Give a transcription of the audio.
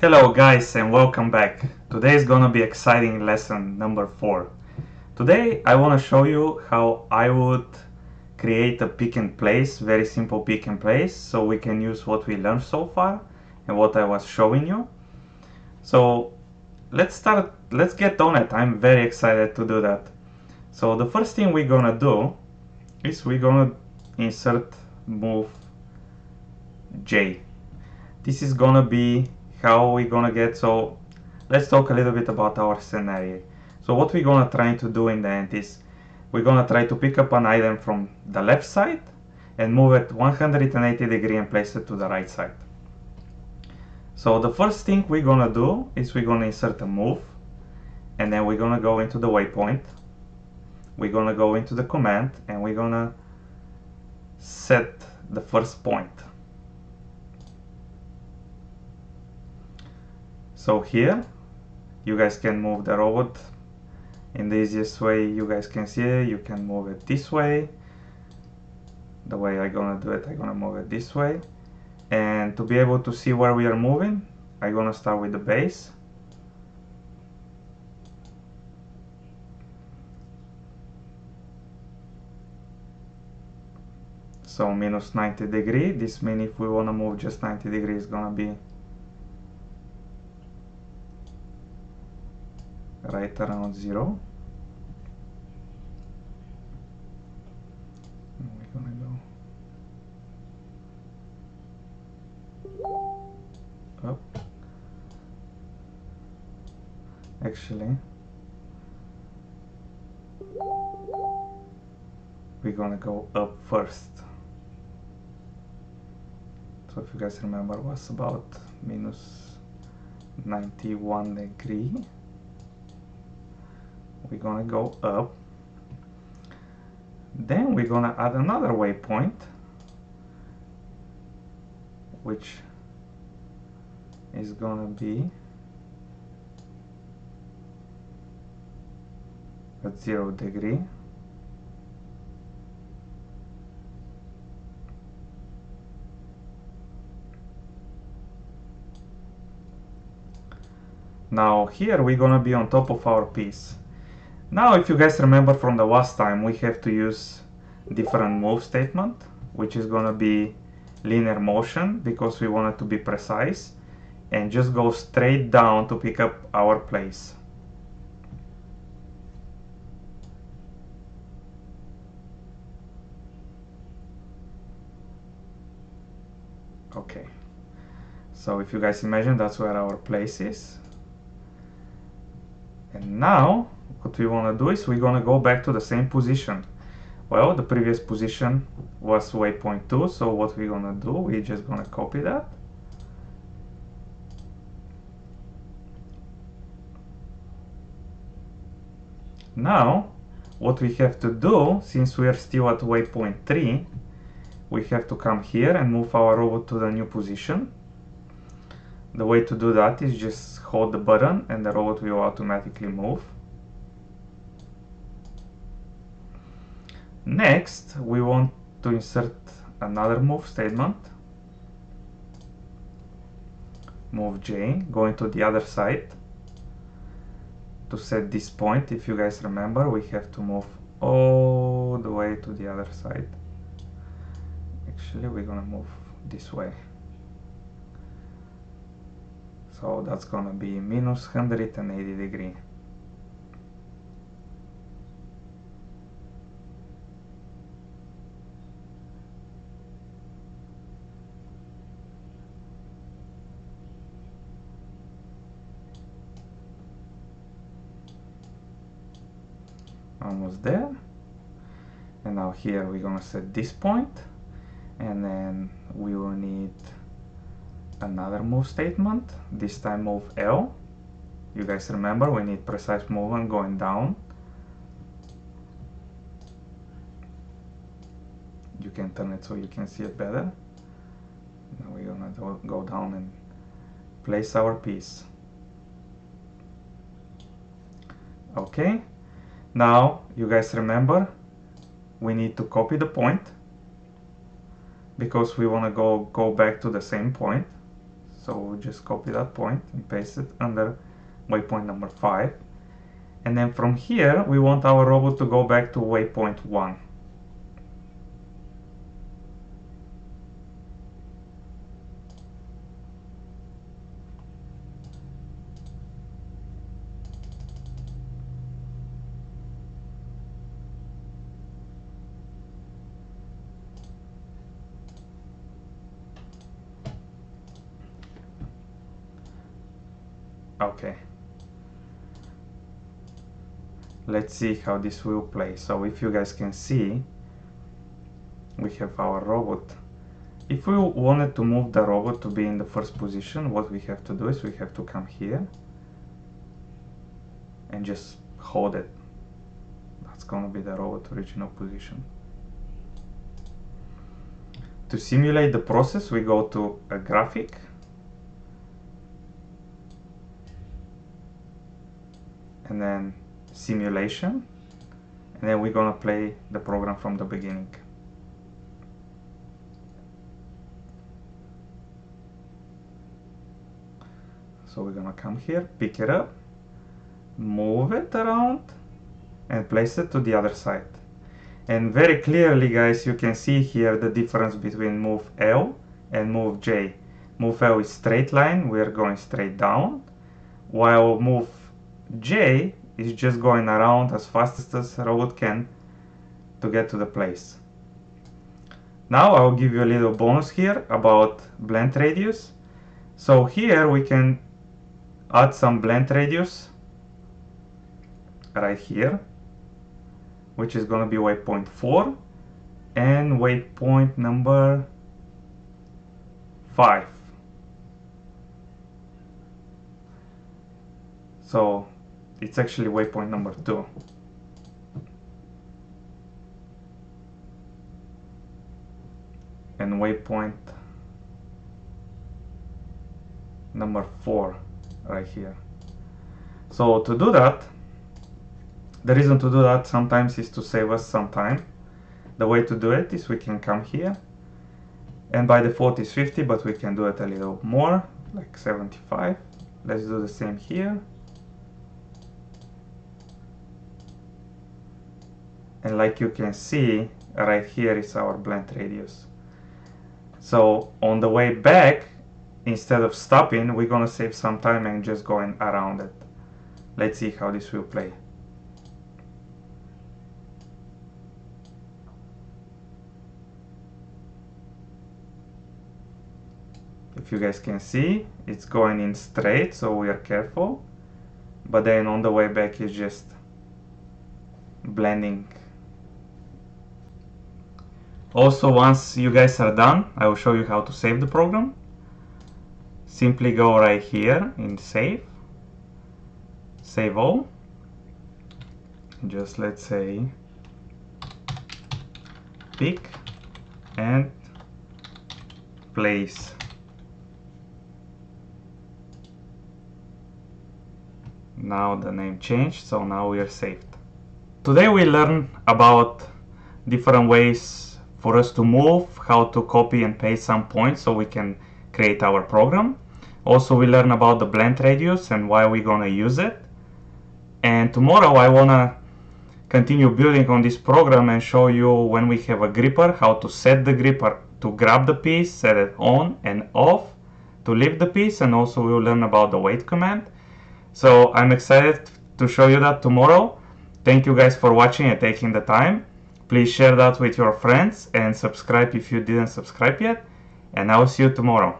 Hello guys and welcome back. Today is gonna be exciting lesson number 4. Today I wanna show you how I would create a pick and place, very simple pick and place, so we can use what we learned so far and what I was showing you. So let's start, let's get on it. I'm very excited to do that. So the first thing we're gonna do is we're gonna insert move J. This is gonna be how we gonna get so let's talk a little bit about our scenario. So what we're gonna try to do in the end is we're gonna try to pick up an item from the left side and move it 180 degree and place it to the right side. So the first thing we're gonna do is we're gonna insert a move and then we're gonna go into the waypoint. We're gonna go into the command and we're gonna set the first point so here you guys can move the robot in the easiest way. You guys can see you can move it this way. The way I'm gonna do it I'm gonna move it this way. And to be able to see where we are moving I'm gonna start with the base. So minus 90 degree. This means if we want to move just 90 degrees gonna be right around zero. And we're gonna go up. Actually, we're gonna go up first. So if you guys remember was about minus 91 degree we're gonna go up. Then we're gonna add another waypoint which is gonna be at zero degree. Now here we're gonna be on top of our piece now if you guys remember from the last time we have to use different move statement which is gonna be linear motion because we want it to be precise and just go straight down to pick up our place. Okay, so if you guys imagine that's where our place is. And now what we want to do is we're going to go back to the same position. Well the previous position was waypoint 2 so what we're going to do? We're just going to copy that. Now what we have to do since we are still at waypoint 3 we have to come here and move our robot to the new position. The way to do that is just hold the button and the robot will automatically move Next, we want to insert another move statement. Move J, going to the other side. To set this point, if you guys remember, we have to move all the way to the other side. Actually, we're gonna move this way. So that's gonna be minus 180 degree. Almost there. And now here we're gonna set this point. And then we will need another move statement this time move L. You guys remember we need precise movement going down. You can turn it so you can see it better. Now we're gonna go down and place our piece. Okay now, you guys remember, we need to copy the point because we want to go, go back to the same point. so we'll just copy that point and paste it under waypoint number 5 and then from here we want our robot to go back to waypoint 1 okay. Let's see how this will play. So if you guys can see we have our robot. If we wanted to move the robot to be in the first position what we have to do is we have to come here and just hold it. That's gonna be the robot original position. To simulate the process we go to a graphic and then simulation. And then we're gonna play the program from the beginning. So we're gonna come here pick it up move it around and place it to the other side. And very clearly guys you can see here the difference between move L and move J. Move L is straight line we are going straight down while move J is just going around as fast as robot can to get to the place. Now I'll give you a little bonus here about blend radius. So here we can add some blend radius right here, which is going to be waypoint 4 and waypoint number 5. So it's actually waypoint number two. And waypoint number four right here. So to do that, the reason to do that sometimes is to save us some time. The way to do it is we can come here and by default is 50 but we can do it a little more like 75. Let's do the same here and like you can see right here is our blend radius. So on the way back instead of stopping we're gonna save some time and just going around it. Let's see how this will play. If you guys can see it's going in straight so we are careful. But then on the way back it's just blending also, once you guys are done, I will show you how to save the program. Simply go right here in save, save all. Just let's say pick and place. Now the name changed, so now we are saved. Today we learn about different ways for us to move, how to copy and paste some points so we can create our program. Also, we learn about the blend radius and why we're gonna use it. And tomorrow I wanna continue building on this program and show you when we have a gripper, how to set the gripper to grab the piece, set it on and off, to lift the piece, and also we'll learn about the wait command. So I'm excited to show you that tomorrow. Thank you guys for watching and taking the time. Please share that with your friends and subscribe if you didn't subscribe yet. And I will see you tomorrow.